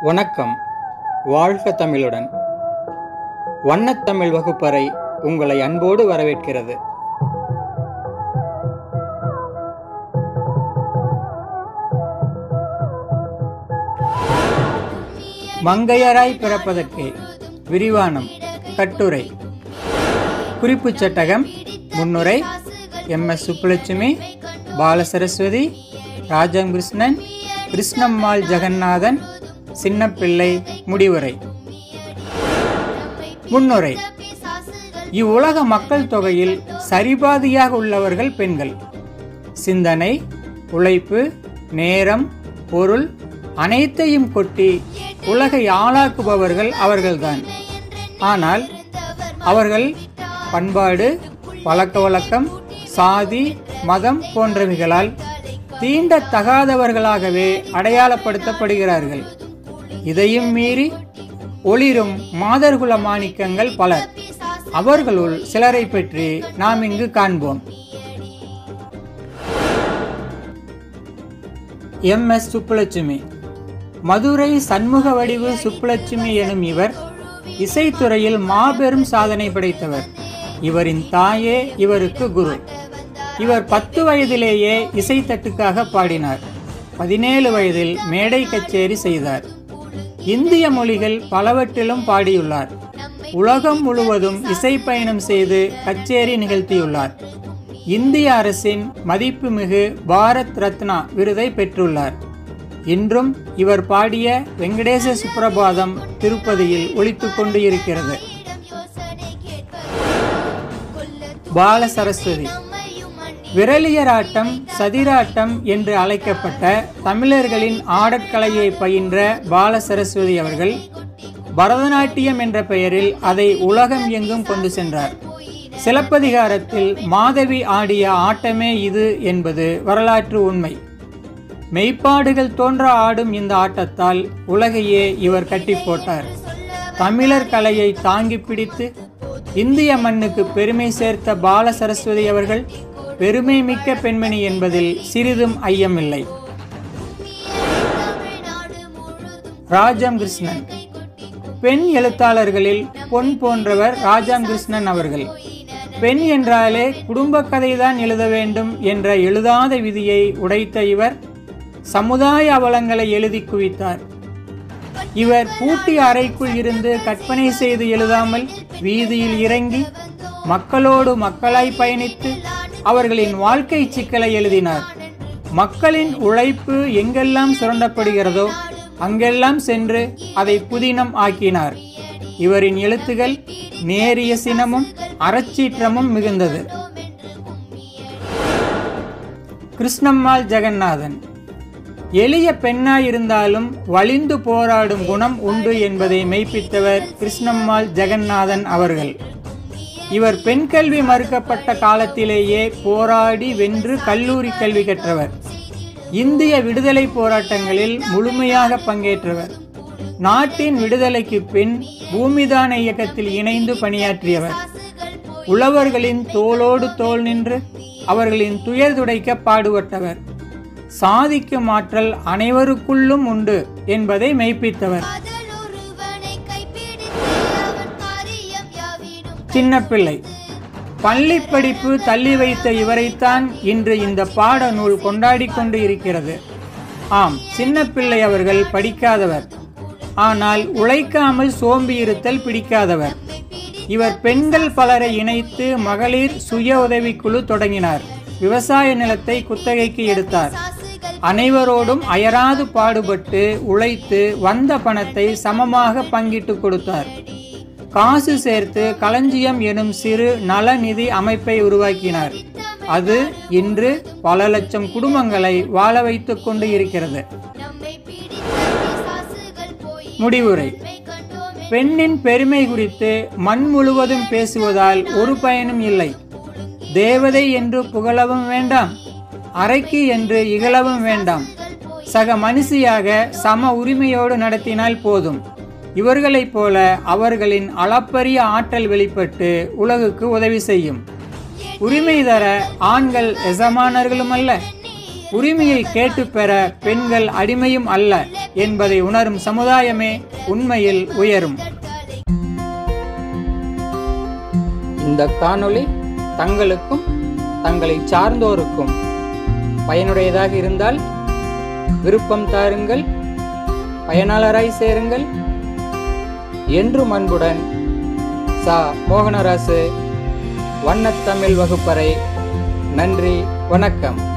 வணக்கம். வாழ்க தமிழுடன். வண்ணத்தமிழ் வகுப்பறை உங்களை அன்போடு வரவேற்கிறது. மங்கையராய் பிறப்பதற்கு விரிவானம் கட்டுரை. குறிப்புச் சட்டகம் முன்னுரை எம். எஸ். சுப்புலட்சுமி பாலசரஸ்வதி ராஜங்கிருஷ்ணன் கிருஷ்ணம்மாள் ஜெகநாதன் சின்னப்பிள்ளை முடிவுரை. முன்னுரை. இவ்வுலக மக்கள் தொகையில் சரிபாதியாக உள்ளவர்கள் பெண்கள். சிந்தனை உழைப்பு நேரம் பொருள் அனைத்தையும் கொட்டி உலகை ஆளாக்குபவர்கள் அவர்கள்தான். ஆனால் அவர்கள் பண்பாடு பழக்க வழக்கம் சாதி மதம் போன்றவைகளால் தீண்டத்தகாதவர்களாகவே அடையாளப்படுத்தப்படுகிறார்கள். இதையும் மீறி ஒளிரும் மாதர்குல மாணிக்கங்கள் பலர். அவர்களுள் சிலரை பற்றி நாம் இங்கு காண்போம். எம். எஸ். சுப்புலட்சுமி. மதுரை சண்முக வடிவு சுப்புலட்சுமி எனும் இவர் இசைத்துறையில் மாபெரும் சாதனை படைத்தவர். இவரின் தாயே இவருக்கு குரு. இவர் பத்து வயதிலேயே இசைத்தட்டுக்காக பாடினார். பதினேழு வயதில் மேடை கச்சேரி செய்தார். இந்திய மொழிகள் பலவற்றிலும் பாடியுள்ளார். உலகம் முழுவதும் இசை பயணம் செய்து கச்சேரி நிகழ்த்தியுள்ளார். இந்திய அரசின் மதிப்புமிகு பாரத் ரத்னா விருதை பெற்றுள்ளார். இன்றும் இவர் பாடிய வெங்கடேச சுப்ரபாதம் திருப்பதியில் ஒலித்துக் கொண்டு இருக்கிறது பால சரஸ்வதி விரலியராட்டம் சதிராட்டம் என்று அழைக்கப்பட்ட தமிழர்களின் ஆடற்கலையை பயின்ற பால சரஸ்வதி அவர்கள் பரதநாட்டியம் என்ற பெயரில் அதை உலகம் எங்கும் கொண்டு சென்றார். சிலப்பதிகாரத்தில் மாதவி ஆடிய ஆட்டமே இது என்பது வரலாற்று உண்மை. மெய்ப்பாடுகள் தோன்ற ஆடும் இந்த ஆட்டத்தால் உலகையே இவர் கட்டி போட்டார். தமிழர் கலையை தாங்கி பிடித்து இந்திய மண்ணுக்கு பெருமை சேர்த்த பால சரஸ்வதி அவர்கள் பெருமை மிக்க பெண்மணி என்பதில் சிறிதும் ஐயமில்லை. ராஜாம் கிருஷ்ணன் பெண் எழுத்தாளர்களில் பொன் போன்றவர் ராஜாம் கிருஷ்ணன் அவர்கள். பெண் என்றாலே குடும்ப கதைதான் எழுத வேண்டும் என்ற எழுதாத விதியை உடைத்த இவர் சமுதாய அவலங்களை எழுதி குவித்தார். இவர் பூட்டி அறைக்குள் இருந்து கற்பனை செய்து எழுதாமல் வீதியில் இறங்கி மக்களோடு மக்களாய் பயணித்து அவர்களின் வாழ்க்கை சிக்கலை எழுதினார். மக்களின் உழைப்பு எங்கெல்லாம் சுரண்டப்படுகிறதோ அங்கெல்லாம் சென்று அதை புதினம் ஆக்கினார். இவரின் எழுத்துகள் நேரிய சினமும் அறச்சீற்றமும் மிகுந்தது. கிருஷ்ணம்மாள் ஜெகநாதன் எளிய பெண்ணாயிருந்தாலும் வலிந்து போராடும் குணம் உண்டு என்பதை மெய்ப்பித்தவர் கிருஷ்ணம்மாள் ஜெகநாதன் அவர்கள். இவர் பெண் கல்வி மறுக்கப்பட்ட காலத்திலேயே போராடி வென்று கல்லூரி கல்வி கற்றவர். இந்திய விடுதலை போராட்டங்களில் முழுமையாக பங்கேற்றவர். நாட்டின் விடுதலைக்கு பின் பூமிதான இயக்கத்தில் இணைந்து பணியாற்றியவர். உழவர்களின் தோளோடு தோல் நின்று அவர்களின் துயர் துடைக்க பாடுபட்டவர். சாதிக்கும் ஆற்றல் அனைவருக்குள்ளும் உண்டு என்பதை மெய்ப்பித்தவர். சின்னப்பிள்ளை. பள்ளி படிப்பு தள்ளி வைத்த இவரைத்தான் இன்று இந்த பாட நூல் கொண்டாடி கொண்டு இருக்கிறது ஆம் சின்னப்பிள்ளை அவர்கள் படிக்காதவர். ஆனால் உழைக்காமல் சோம்பி இருத்தல் பிடிக்காதவர். இவர் பெண்கள் பலரை இணைத்து மகளிர் சுய உதவிக்குழு தொடங்கினார். விவசாய நிலத்தை குத்தகைக்கு எடுத்தார். அனைவரோடும் அயராது பாடுபட்டு உழைத்து வந்த பணத்தை சமமாக பங்கிட்டு கொடுத்தார். காசு சேர்த்து களஞ்சியம் எனும் சிறு நலநிதி அமைப்பை உருவாக்கினார். அது இன்று பல லட்சம் குடும்பங்களை வாழ வைத்துக் கொண்டு இருக்கிறது. முடிவுரை. பெண்ணின் பெருமை குறித்து மண் முழுவதும் பேசுவதால் ஒரு பயனும் இல்லை. தேவதை என்று புகழவும் வேண்டாம். அரைக்கு என்று இகழவும் வேண்டாம். சக மனுஷியாக சம உரிமையோடு நடத்தினால் போதும். இவர்களைப் போல அவர்களின் அளப்பரிய ஆற்றல் வெளிப்பட்டு உலகுக்கு உதவி செய்யும். உரிமை தர ஆண்கள் எசமானர்களும் அல்ல. உரிமையை கேட்டுப் பெற பெண்கள் அடிமையும் அல்ல என்பதை உணரும் சமுதாயமே உண்மையில் உயரும். இந்த காணொளி தங்களுக்கும் தங்களை சார்ந்தோருக்கும் பயனுடையதாக இருந்தால் விருப்பம் தாருங்கள் பயனாளராய் சேருங்கள் என்றும் அன்புடன் சா. மோகனராசு வண்ணத்தமிழ் வகுப்பறை. நன்றி வணக்கம்.